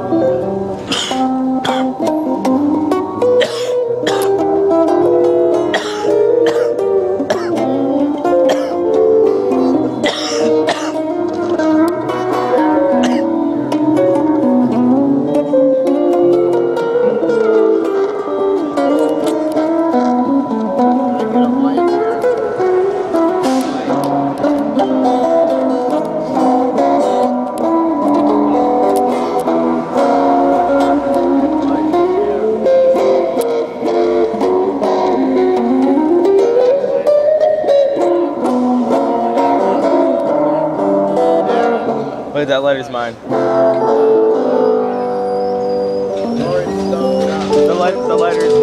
Oh. That letter's mine. The light, the lighter is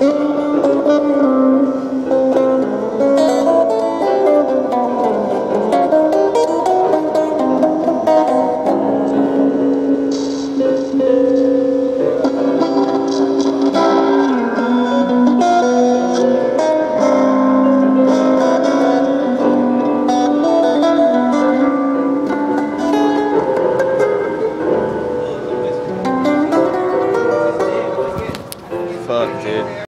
Oh.